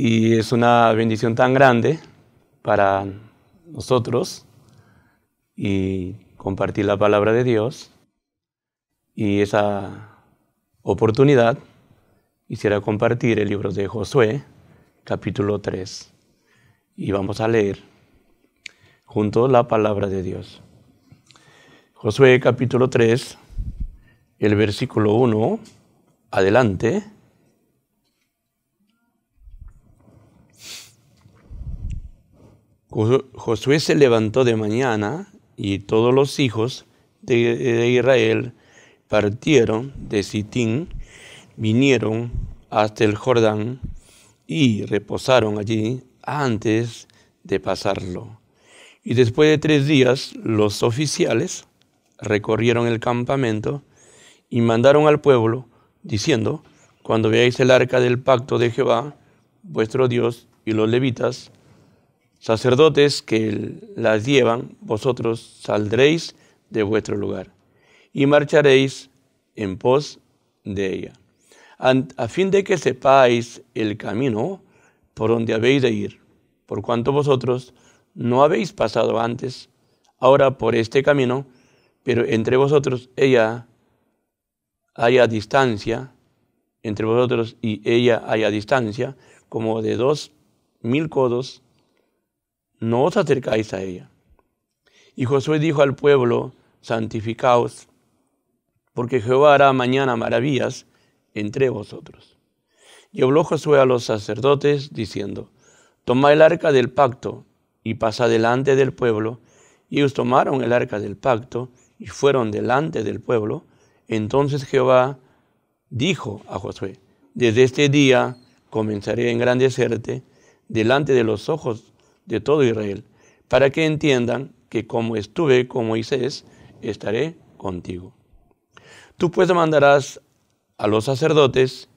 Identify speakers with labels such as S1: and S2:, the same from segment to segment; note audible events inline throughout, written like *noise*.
S1: Y es una bendición tan grande para nosotros y compartir la palabra de Dios. Y esa oportunidad quisiera compartir el libro de Josué, capítulo 3. Y vamos a leer junto la palabra de Dios. Josué capítulo 3, el versículo 1, adelante. Josué se levantó de mañana y todos los hijos de, Israel partieron de Sitín, vinieron hasta el Jordán y reposaron allí antes de pasarlo. Y después de tres días los oficiales recorrieron el campamento y mandaron al pueblo, diciendo, cuando veáis el arca del pacto de Jehová, vuestro Dios, y los levitas, sacerdotes que las llevan, vosotros saldréis de vuestro lugar y marcharéis en pos de ella, a fin de que sepáis el camino por donde habéis de ir, por cuanto vosotros no habéis pasado antes, ahora por este camino, pero entre vosotros ella haya distancia, entre vosotros y ella haya distancia, como de dos mil codos, no os acercáis a ella. Y Josué dijo al pueblo, santificaos, porque Jehová hará mañana maravillas entre vosotros. Y habló Josué a los sacerdotes, diciendo, Toma el arca del pacto y pasa delante del pueblo. Y ellos tomaron el arca del pacto y fueron delante del pueblo. Entonces Jehová dijo a Josué, Desde este día comenzaré a engrandecerte delante de los ojos de todo Israel, para que entiendan que como estuve con Moisés, estaré contigo. Tú pues mandarás a los sacerdotes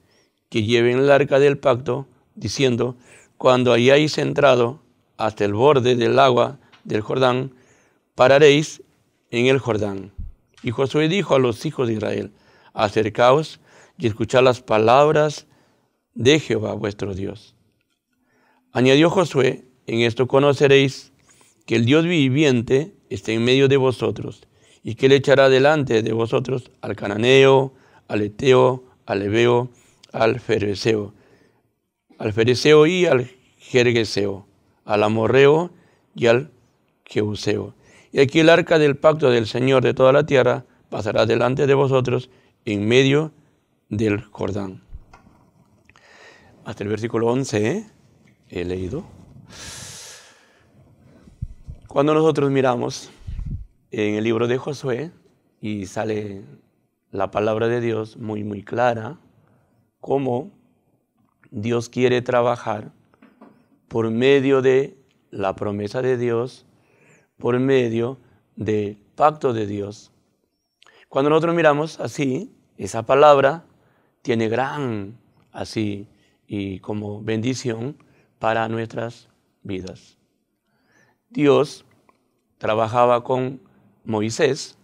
S1: que lleven el arca del pacto, diciendo, cuando hayáis entrado hasta el borde del agua del Jordán, pararéis en el Jordán. Y Josué dijo a los hijos de Israel, acercaos y escuchad las palabras de Jehová vuestro Dios. Añadió Josué, en esto conoceréis que el Dios viviente está en medio de vosotros, y que él echará delante de vosotros al cananeo, al eteo, al ebeo, al fereceo, al fereceo y al jergueseo, al amorreo y al jeuseo. Y aquí el arca del pacto del Señor de toda la tierra pasará delante de vosotros en medio del Jordán. Hasta el versículo 11 ¿eh? he leído. Cuando nosotros miramos en el libro de Josué y sale la palabra de Dios muy, muy clara, cómo Dios quiere trabajar por medio de la promesa de Dios, por medio del pacto de Dios. Cuando nosotros miramos así, esa palabra tiene gran así y como bendición para nuestras vidas. Dios trabajaba con Moisés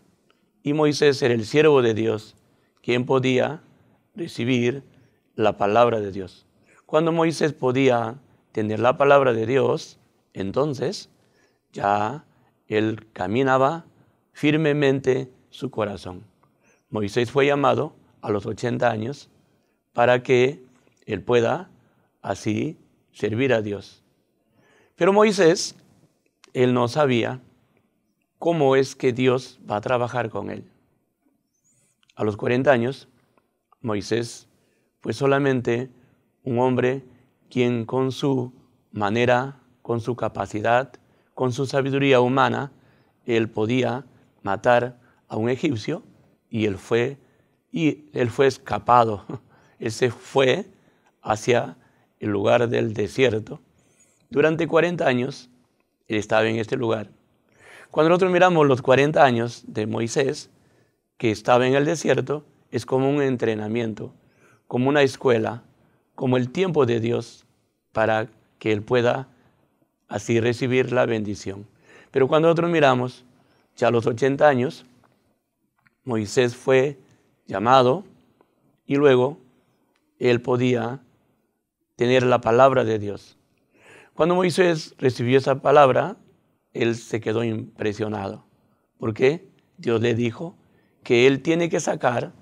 S1: y Moisés era el siervo de Dios, quien podía recibir la palabra de Dios. Cuando Moisés podía tener la palabra de Dios, entonces ya él caminaba firmemente su corazón. Moisés fue llamado a los 80 años para que él pueda así servir a Dios. Pero Moisés él no sabía cómo es que Dios va a trabajar con él. A los 40 años, Moisés fue solamente un hombre quien con su manera, con su capacidad, con su sabiduría humana, él podía matar a un egipcio y él fue y él fue escapado. *laughs* Él se fue hacia el lugar del desierto. Durante 40 años él estaba en este lugar. Cuando nosotros miramos los 40 años de Moisés, que estaba en el desierto, es como un entrenamiento, como una escuela, como el tiempo de Dios para que él pueda así recibir la bendición. Pero cuando nosotros miramos, ya los 80 años, Moisés fue llamado y luego él podía tener la palabra de Dios. Cuando Moisés recibió esa palabra, él se quedó impresionado. ¿Por qué? Dios le dijo que él tiene que sacar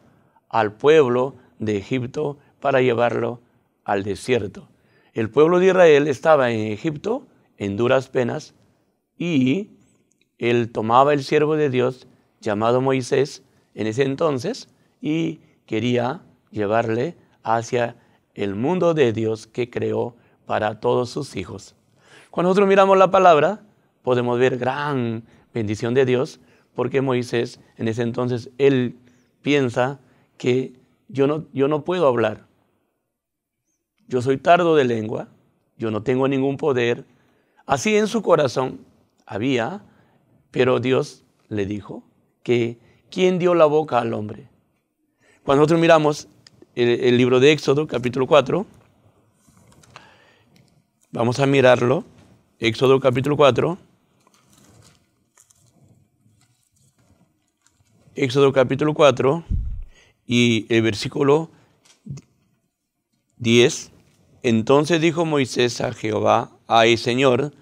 S1: al pueblo de Egipto para llevarlo al desierto. El pueblo de Israel estaba en Egipto en duras penas y él tomaba el siervo de Dios llamado Moisés en ese entonces y quería llevarle hacia el mundo de Dios que creó para todos sus hijos. Cuando nosotros miramos la palabra, podemos ver gran bendición de Dios, porque Moisés en ese entonces, él piensa que yo no, yo no puedo hablar. Yo soy tardo de lengua, yo no tengo ningún poder. Así en su corazón había, pero Dios le dijo que ¿quién dio la boca al hombre? Cuando nosotros miramos el, libro de Éxodo, capítulo 4. Vamos a mirarlo. Éxodo capítulo 4. Éxodo capítulo 4 y el versículo 10. Entonces dijo Moisés a Jehová, ay Señor,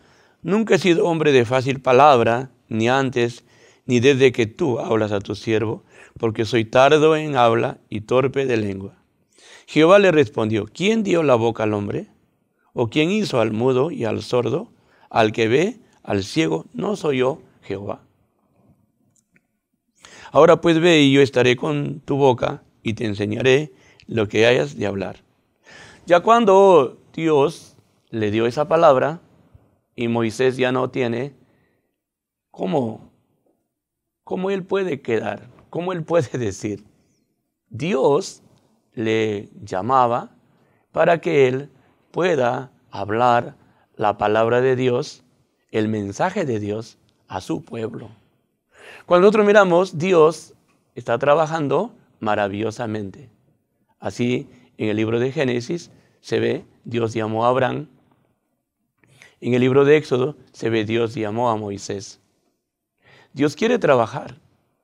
S1: nunca he sido hombre de fácil palabra, ni antes, ni desde que tú hablas a tu siervo, porque soy tardo en habla y torpe de lengua. Jehová le respondió, ¿quién dio la boca al hombre? ¿O quién hizo al mudo y al sordo? Al que ve, al ciego, no soy yo, Jehová. Ahora pues ve y yo estaré con tu boca y te enseñaré lo que hayas de hablar. Ya cuando Dios le dio esa palabra y Moisés ya no tiene, ¿cómo? ¿Cómo él puede quedar? ¿Cómo él puede *laughs* decir? Dios le llamaba para que él pueda hablar la palabra de Dios, el mensaje de Dios a su pueblo. Cuando nosotros miramos, Dios está trabajando maravillosamente. Así, en el libro de Génesis se ve, Dios llamó a Abraham. En el libro de Éxodo se ve, Dios llamó a Moisés. Dios quiere trabajar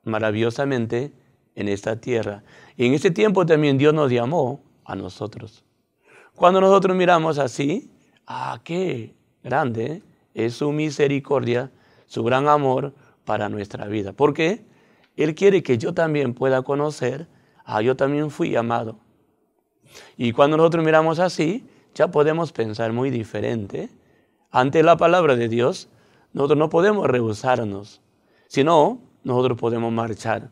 S1: maravillosamente en esta tierra. Y en ese tiempo también Dios nos llamó a nosotros. Cuando nosotros miramos así, ah, qué grande es su misericordia, su gran amor para nuestra vida. Porque Él quiere que yo también pueda conocer, ah, yo también fui amado. Y cuando nosotros miramos así, ya podemos pensar muy diferente. Ante la palabra de Dios, nosotros no podemos rehusarnos, sino nosotros podemos marchar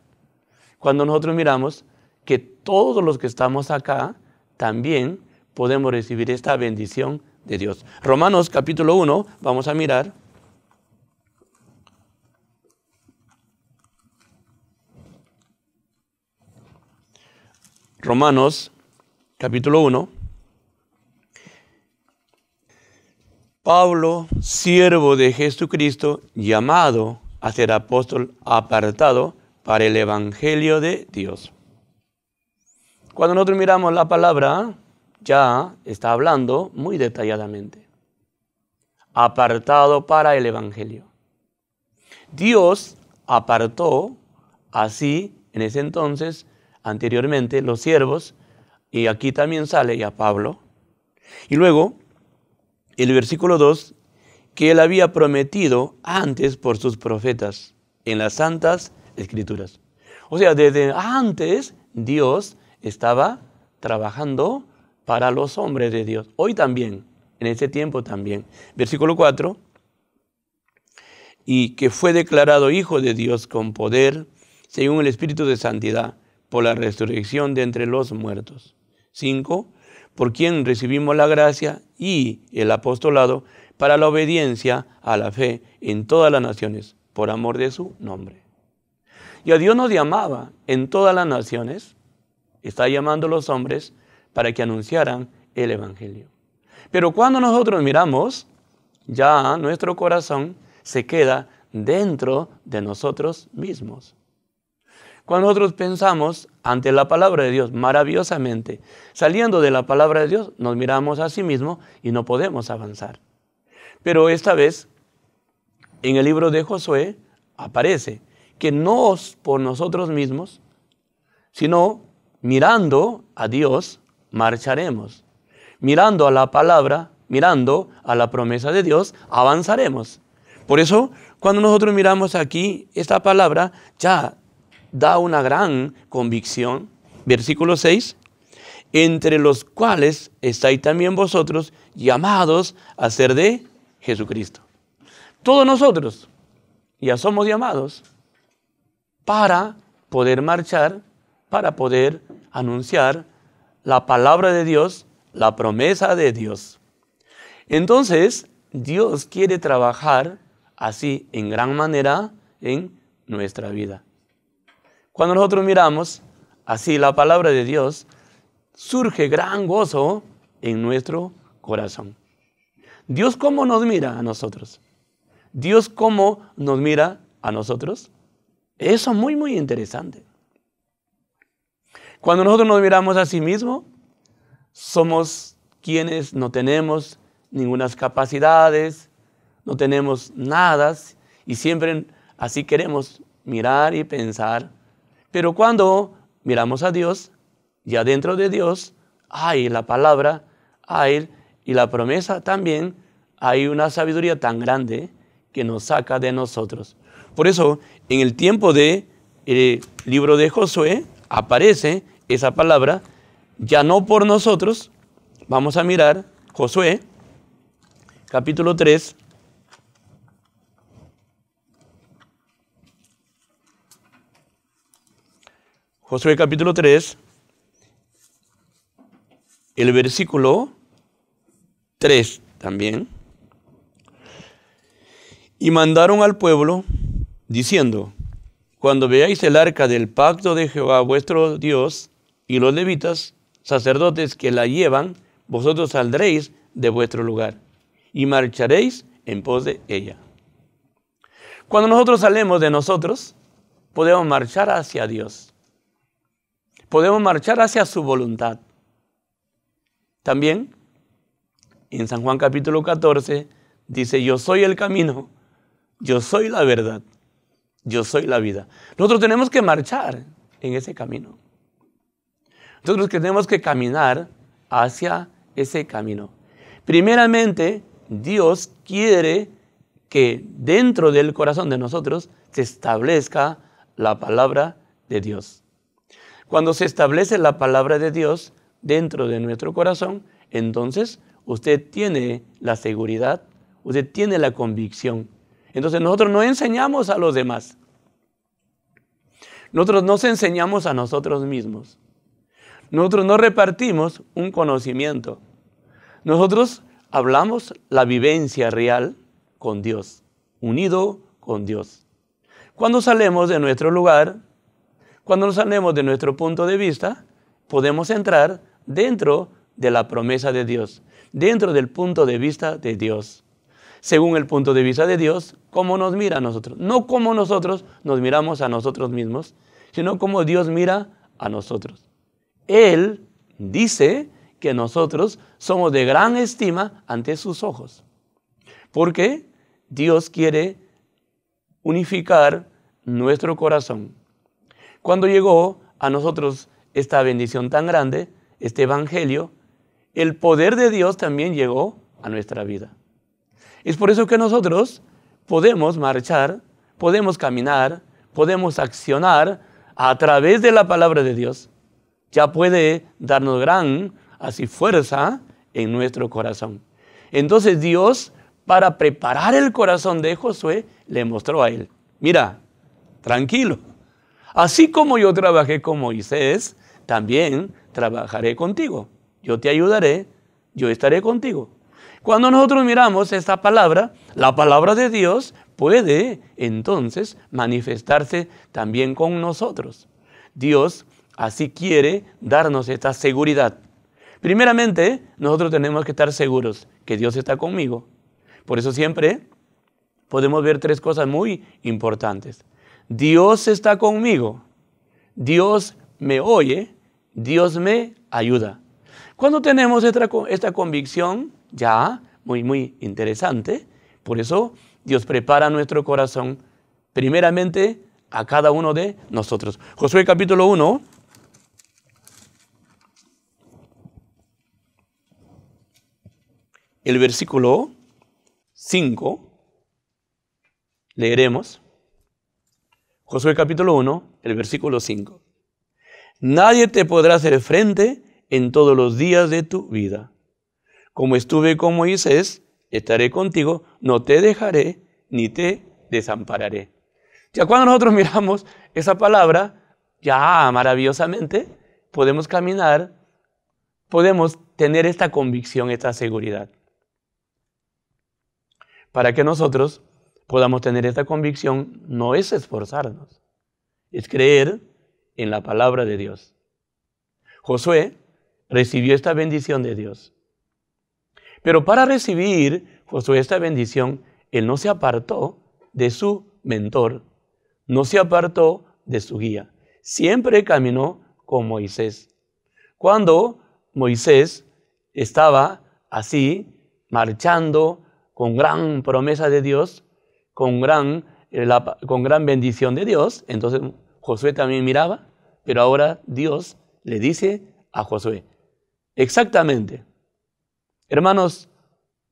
S1: cuando nosotros miramos que todos los que estamos acá también podemos recibir esta bendición de Dios. Romanos capítulo 1, vamos a mirar. Romanos capítulo 1. Pablo, siervo de Jesucristo, llamado a ser apóstol apartado para el Evangelio de Dios. Cuando nosotros miramos la palabra, ya está hablando muy detalladamente. Apartado para el Evangelio. Dios apartó así en ese entonces, anteriormente, los siervos, y aquí también sale ya Pablo. Y luego, el versículo 2, que él había prometido antes por sus profetas en las santas escrituras. O sea, desde antes Dios estaba trabajando para los hombres de Dios. Hoy también, en ese tiempo también. Versículo 4. Y que fue declarado Hijo de Dios con poder, según el Espíritu de Santidad, por la resurrección de entre los muertos. 5. Por quien recibimos la gracia y el apostolado para la obediencia a la fe en todas las naciones, por amor de su nombre. Y a Dios nos llamaba en todas las naciones, está llamando a los hombres para que anunciaran el Evangelio. Pero cuando nosotros miramos, ya nuestro corazón se queda dentro de nosotros mismos. Cuando nosotros pensamos ante la palabra de Dios maravillosamente, saliendo de la palabra de Dios, nos miramos a sí mismos y no podemos avanzar. Pero esta vez, en el libro de Josué, aparece que no por nosotros mismos, sino mirando a Dios, marcharemos. mirando a la palabra, mirando a la promesa de Dios, avanzaremos. Por eso, cuando nosotros miramos aquí esta palabra, ya da una gran convicción. Versículo 6, entre los cuales estáis también vosotros llamados a ser de Jesucristo. Todos nosotros ya somos llamados para poder marchar, para poder anunciar la palabra de Dios, la promesa de Dios. Entonces, Dios quiere trabajar así en gran manera en nuestra vida. Cuando nosotros miramos así la palabra de Dios, surge gran gozo en nuestro corazón. Dios cómo nos mira a nosotros. Dios cómo nos mira a nosotros. Eso es muy, muy interesante. Cuando nosotros nos miramos a sí mismos, somos quienes no tenemos ninguna capacidades, no tenemos nada y siempre así queremos mirar y pensar. Pero cuando miramos a Dios, ya dentro de Dios hay la palabra, hay y la promesa también, hay una sabiduría tan grande que nos saca de nosotros. Por eso, en el tiempo de, libro de Josué, aparece esa palabra, ya no por nosotros. Vamos a mirar Josué, capítulo 3. Josué capítulo 3, el versículo 3 también. Y mandaron al pueblo diciendo, cuando veáis el arca del pacto de Jehová vuestro Dios y los levitas, sacerdotes que la llevan, vosotros saldréis de vuestro lugar y marcharéis en pos de ella. Cuando nosotros salemos de nosotros, podemos marchar hacia Dios. Podemos marchar hacia su voluntad. También en San Juan capítulo 14 dice, yo soy el camino, yo soy la verdad, yo soy la vida. Nosotros tenemos que marchar en ese camino. Nosotros tenemos que caminar hacia ese camino. Primeramente, Dios quiere que dentro del corazón de nosotros se establezca la palabra de Dios. Cuando se establece la palabra de Dios, dentro de nuestro corazón, entonces usted tiene la seguridad, usted tiene la convicción. Entonces nosotros no enseñamos a los demás. Nosotros nos enseñamos a nosotros mismos. Nosotros no repartimos un conocimiento. Nosotros hablamos la vivencia real con Dios, unido con Dios. Cuando salimos de nuestro lugar, cuando salimos de nuestro punto de vista, podemos entrar dentro de la promesa de Dios, dentro del punto de vista de Dios. Según el punto de vista de Dios, cómo nos mira a nosotros. No como nosotros nos miramos a nosotros mismos, sino como Dios mira a nosotros. Él dice que nosotros somos de gran estima ante sus ojos. Porque Dios quiere unificar nuestro corazón. Cuando llegó a nosotros esta bendición tan grande, este Evangelio, el poder de Dios también llegó a nuestra vida. Es por eso que nosotros podemos marchar, podemos caminar, podemos accionar a través de la palabra de Dios. Ya puede darnos gran así fuerza en nuestro corazón. Entonces Dios, para preparar el corazón de Josué, le mostró a él, mira, tranquilo, así como yo trabajé con Moisés, también trabajaré contigo. Yo te ayudaré, yo estaré contigo. Cuando nosotros miramos esta palabra, la palabra de Dios puede entonces manifestarse también con nosotros. Dios así quiere darnos esta seguridad. Primeramente, nosotros tenemos que estar seguros que Dios está conmigo. Por eso siempre podemos ver tres cosas muy importantes. Dios está conmigo, Dios me oye Dios me ayuda. Cuando tenemos esta, esta convicción, ya muy, muy interesante, por eso Dios prepara nuestro corazón primeramente a cada uno de nosotros. Josué capítulo 1. el versículo 5, leeremos. Josué capítulo 1, el versículo 5. Nadie te podrá hacer frente en todos los días de tu vida. Como estuve con Moisés, estaré contigo, no te dejaré ni te desampararé. Ya cuando nosotros *laughs* miramos esa palabra, ya maravillosamente podemos caminar, podemos tener esta convicción, esta seguridad. Para que nosotros podamos tener esta convicción, no es esforzarnos, es creer en la palabra de Dios. Josué recibió esta bendición de Dios. Pero para recibir Josué esta bendición, él no se apartó de su mentor, no se apartó de su guía. Siempre caminó con Moisés. Cuando Moisés estaba así, marchando con gran promesa de Dios, con gran, eh, con gran bendición de Dios, entonces Josué también miraba, pero ahora Dios le dice a Josué, exactamente, hermanos,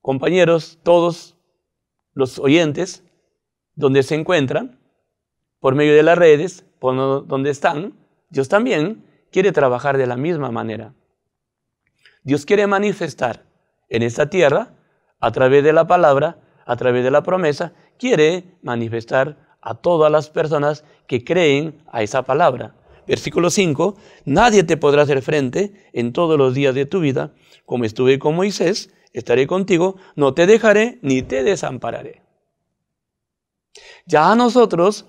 S1: compañeros, todos los oyentes, donde se encuentran, por medio de las redes, por donde están, Dios también quiere trabajar de la misma manera. Dios quiere manifestar en esta tierra, a través de la palabra, a través de la promesa, quiere manifestar a todas las personas que creen a esa palabra. Versículo 5, nadie te podrá hacer frente en todos los días de tu vida, como estuve con Moisés, estaré contigo, no te dejaré ni te desampararé. Ya nosotros,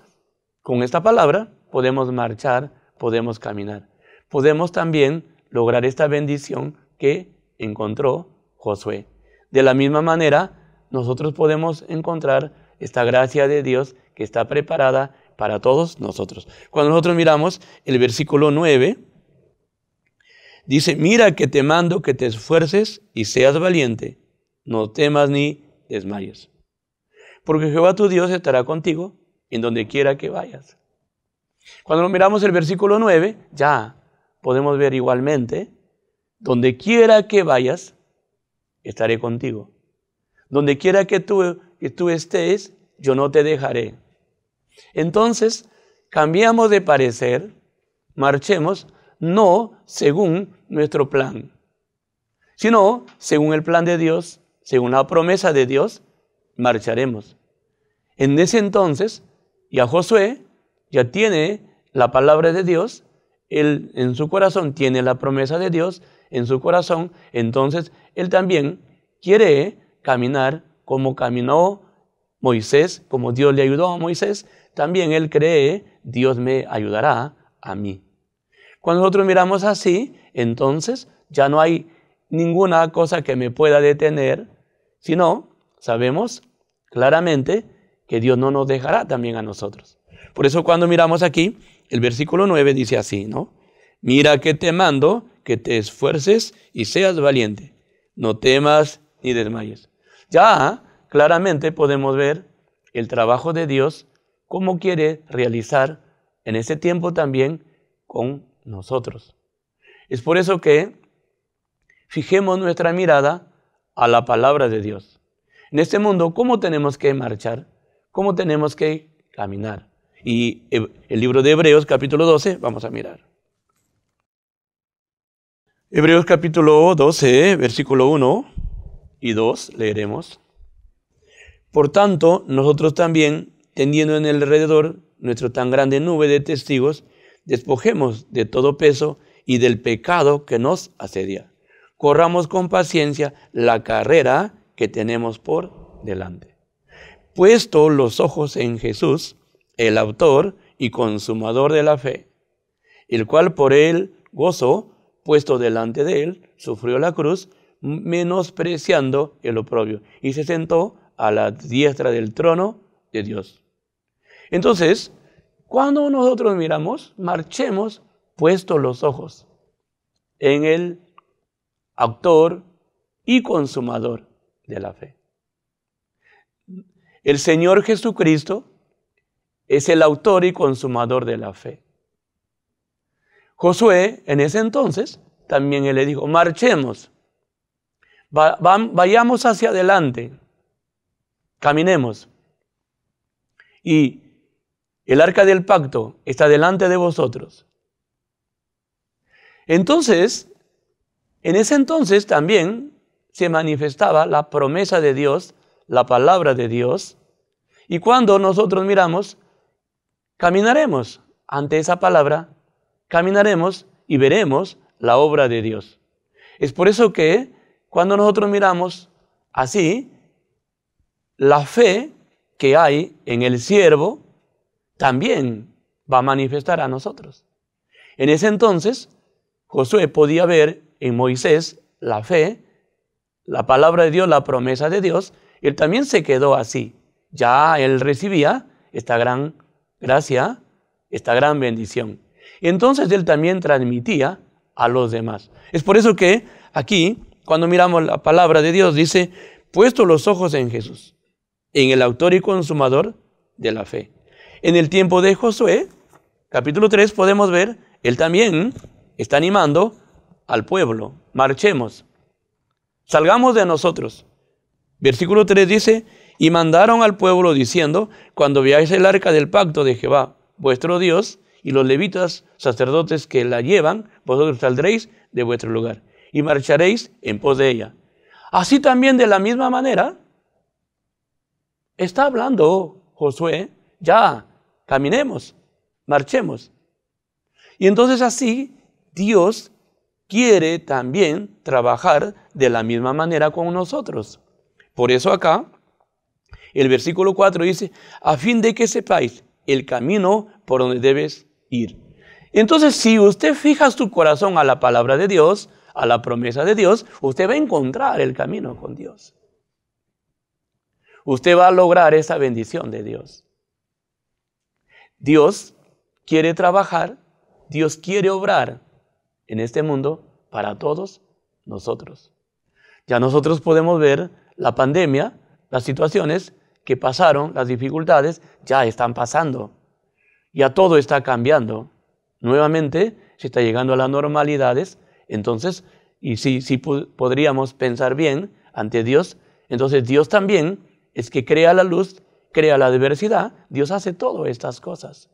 S1: con esta palabra, podemos marchar, podemos caminar. Podemos también lograr esta bendición que encontró Josué. De la misma manera, nosotros podemos encontrar esta gracia de Dios que está preparada para todos nosotros. Cuando nosotros miramos el versículo 9, dice, mira que te mando que te esfuerces y seas valiente, no temas ni desmayes. Porque Jehová tu Dios estará contigo en donde quiera que vayas. Cuando miramos el versículo 9, ya podemos ver igualmente, donde quiera que vayas, estaré contigo. Donde quiera que tú, que tú estés, yo no te dejaré. Entonces, cambiamos de parecer, marchemos no según nuestro plan, sino según el plan de Dios, según la promesa de Dios, marcharemos. En ese entonces, ya Josué ya tiene la palabra de Dios, él en su corazón tiene la promesa de Dios en su corazón, entonces él también quiere caminar como caminó Moisés, como Dios le ayudó a Moisés, también él cree, Dios me ayudará a mí. Cuando nosotros miramos así, entonces ya no hay ninguna cosa que me pueda detener, sino sabemos claramente que Dios no nos dejará también a nosotros. Por eso cuando miramos aquí, el versículo 9 dice así, ¿no? Mira que te mando que te esfuerces y seas valiente, no temas ni desmayes. Ya claramente podemos ver el trabajo de Dios, cómo quiere realizar en ese tiempo también con nosotros. Es por eso que fijemos nuestra mirada a la palabra de Dios. En este mundo, ¿cómo tenemos que marchar? ¿Cómo tenemos que caminar? Y el libro de Hebreos capítulo 12, vamos a mirar. Hebreos capítulo 12, versículo 1 y 2, leeremos. Por tanto, nosotros también, teniendo en el alrededor nuestra tan grande nube de testigos, despojemos de todo peso y del pecado que nos asedia. Corramos con paciencia la carrera que tenemos por delante. Puesto los ojos en Jesús, el autor y consumador de la fe, el cual por él gozo, puesto delante de él, sufrió la cruz, menospreciando el oprobio, y se sentó a la diestra del trono de Dios. Entonces, cuando nosotros miramos, marchemos puestos los ojos en el autor y consumador de la fe. El Señor Jesucristo es el autor y consumador de la fe. Josué, en ese entonces, también él le dijo, marchemos, vayamos hacia adelante, caminemos. Y el arca del pacto está delante de vosotros. Entonces, en ese entonces también se manifestaba la promesa de Dios, la palabra de Dios, y cuando nosotros miramos, caminaremos ante esa palabra, caminaremos y veremos la obra de Dios. Es por eso que cuando nosotros miramos así, la fe que hay en el siervo también va a manifestar a nosotros. En ese entonces, Josué podía ver en Moisés la fe, la palabra de Dios, la promesa de Dios, él también se quedó así. Ya él recibía esta gran gracia, esta gran bendición. Entonces él también transmitía a los demás. Es por eso que aquí cuando miramos la palabra de Dios, dice, puesto los ojos en Jesús, en el autor y consumador de la fe. En el tiempo de Josué, capítulo 3, podemos ver, él también está animando al pueblo, marchemos, salgamos de nosotros. Versículo 3 dice, y mandaron al pueblo diciendo, cuando veáis el arca del pacto de Jehová, vuestro Dios, y los levitas sacerdotes que la llevan, vosotros saldréis de vuestro lugar y marcharéis en pos de ella. Así también de la misma manera, está hablando Josué, ya, caminemos, marchemos. Y entonces así Dios quiere también trabajar de la misma manera con nosotros. Por eso acá, el versículo 4 dice, a fin de que sepáis el camino por donde debes ir. Entonces, si usted fija su corazón a la palabra de Dios, a la promesa de Dios, usted va a encontrar el camino con Dios. Usted va a lograr esa bendición de Dios. Dios quiere trabajar, Dios quiere obrar en este mundo para todos nosotros. Ya nosotros podemos ver la pandemia, las situaciones que pasaron, las dificultades, ya están pasando. Ya todo está cambiando. Nuevamente se está llegando a las normalidades entonces, y si, si podríamos pensar bien ante Dios, entonces Dios también es que crea la luz, crea la diversidad, Dios hace todas estas cosas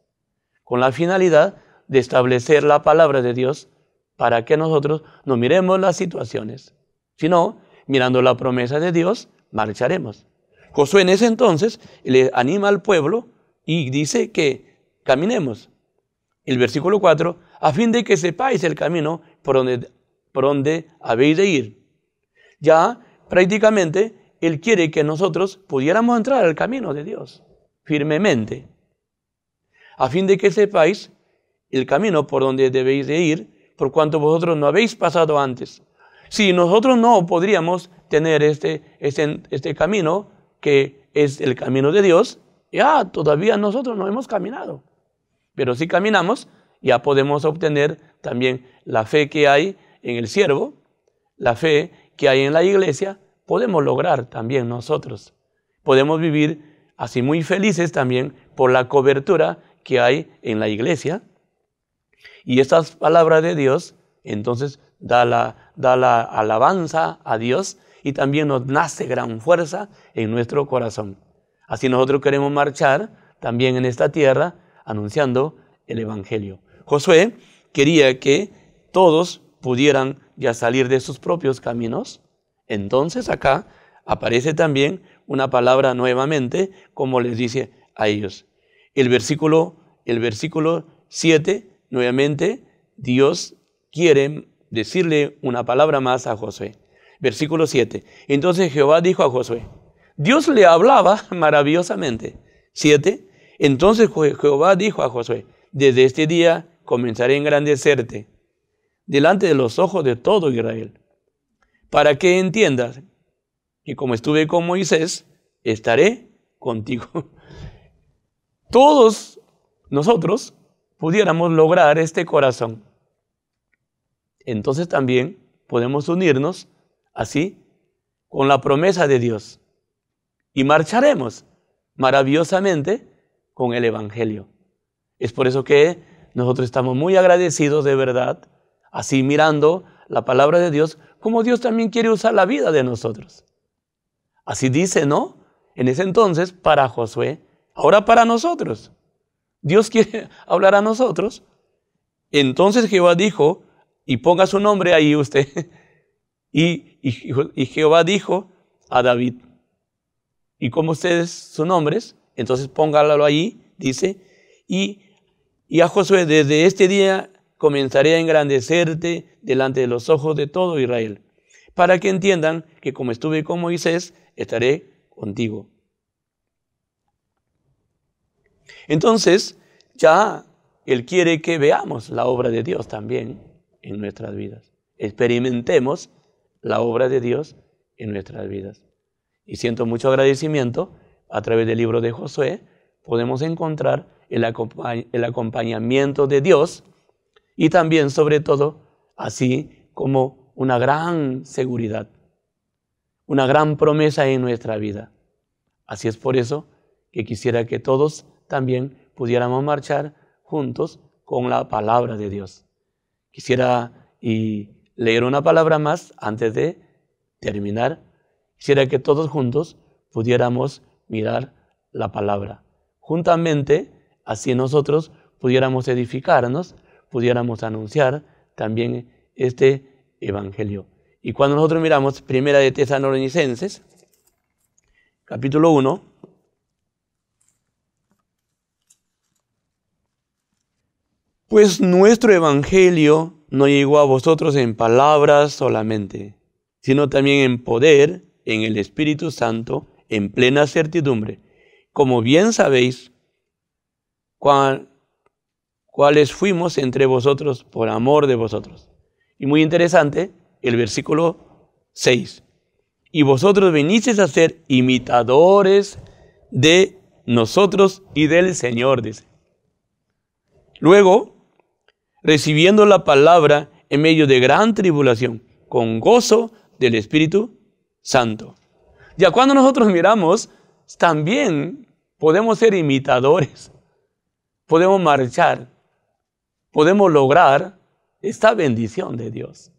S1: con la finalidad de establecer la palabra de Dios para que nosotros no miremos las situaciones, sino mirando la promesa de Dios, marcharemos. Josué en ese entonces le anima al pueblo y dice que caminemos. El versículo 4, a fin de que sepáis el camino por donde, por donde habéis de ir. Ya prácticamente Él quiere que nosotros pudiéramos entrar al camino de Dios firmemente, a fin de que sepáis el camino por donde debéis de ir, por cuanto vosotros no habéis pasado antes. Si nosotros no podríamos tener este, este, este camino, que es el camino de Dios, ya todavía nosotros no hemos caminado. Pero si caminamos, ya podemos obtener también la fe que hay en el siervo, la fe que hay en la iglesia, podemos lograr también nosotros. Podemos vivir así muy felices también por la cobertura que hay en la iglesia. Y estas palabras de Dios, entonces, da la, da la alabanza a Dios y también nos nace gran fuerza en nuestro corazón. Así nosotros queremos marchar también en esta tierra anunciando el Evangelio. Josué quería que todos pudieran ya salir de sus propios caminos. Entonces acá aparece también una palabra nuevamente, como les dice a ellos. El versículo, el versículo 7, nuevamente, Dios quiere decirle una palabra más a Josué. Versículo 7. Entonces Jehová dijo a Josué, Dios le hablaba *laughs* maravillosamente. 7. Entonces Jehová dijo a Josué, desde este día comenzaré a engrandecerte delante de los ojos de todo Israel, para que entiendas que como estuve con Moisés, estaré contigo. *laughs* Todos nosotros pudiéramos lograr este corazón. Entonces también podemos unirnos así con la promesa de Dios y marcharemos maravillosamente con el Evangelio. Es por eso que nosotros estamos muy agradecidos de verdad, así mirando la palabra de Dios cómo Dios también quiere usar la vida de nosotros. Así dice, ¿no? En ese entonces para Josué, ahora para nosotros. Dios quiere *laughs* hablar a nosotros. Entonces Jehová dijo, y ponga su nombre ahí usted, *laughs* y, y, Jehová dijo a David, y como ustedes sus nombres, entonces póngalo ahí, dice, y, y a Josué, desde este día comenzaré a engrandecerte delante de los ojos de todo Israel, para que entiendan que como estuve con Moisés, estaré contigo. Entonces, ya Él quiere que veamos la obra de Dios también en nuestras vidas. Experimentemos la obra de Dios en nuestras vidas. Y siento mucho agradecimiento a través del libro de Josué, podemos encontrar el, acompañamiento de Dios y también, sobre todo, así como una gran seguridad, una gran promesa en nuestra vida. Así es por eso que quisiera que todos también pudiéramos marchar juntos con la palabra de Dios. Quisiera y leer una palabra más antes de terminar. Quisiera que todos juntos pudiéramos mirar la palabra. Juntamente, así nosotros pudiéramos edificarnos, pudiéramos anunciar también este evangelio. Y cuando nosotros miramos Primera de Tesalonicenses, capítulo 1, Pues nuestro Evangelio no llegó a vosotros en palabras solamente, sino también en poder, en el Espíritu Santo, en plena certidumbre, como bien sabéis, cuáles fuimos entre vosotros por amor de vosotros. Y muy interesante el versículo 6. Y vosotros venisteis a ser imitadores de nosotros y del Señor, dice. Luego, recibiendo la palabra en medio de gran tribulación, con gozo del Espíritu Santo. Ya cuando nosotros miramos, también podemos ser imitadores, podemos marchar, podemos lograr esta bendición de Dios.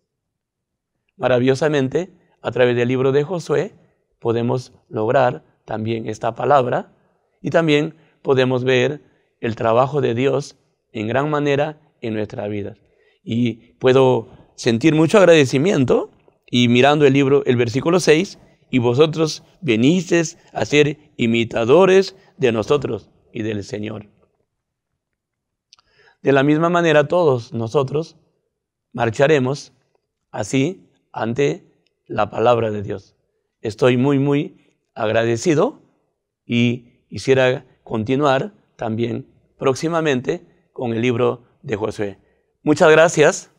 S1: Maravillosamente, a través del libro de Josué, podemos lograr también esta palabra y también podemos ver el trabajo de Dios en gran manera en nuestra vida. Y puedo sentir mucho agradecimiento y mirando el libro, el versículo 6, y vosotros venisteis a ser imitadores de nosotros y del Señor. De la misma manera todos nosotros marcharemos así ante la palabra de Dios. Estoy muy, muy agradecido y quisiera continuar también próximamente con el libro de Josué. Muchas gracias.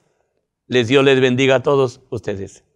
S1: Les Dios les bendiga a todos ustedes.